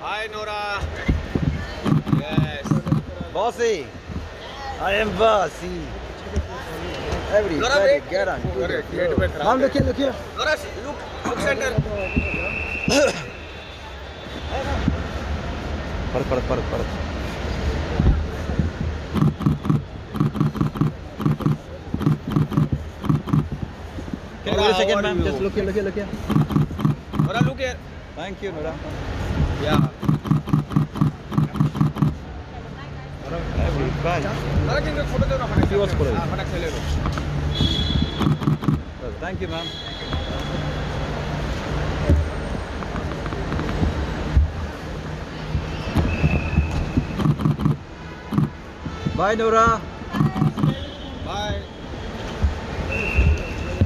Hi, Nora. Yes. Bossy. I am bossy. Everybody, Nora, wait. get on. Wait. Mom, look here, look here. Nora, look, look center. परत परत Can you wait a second, ma'am? Just look here, look here, look here. Nora, look here. Thank you, Nora. Yeah. हाँ। Thank you, ma'am. Bye, Nora.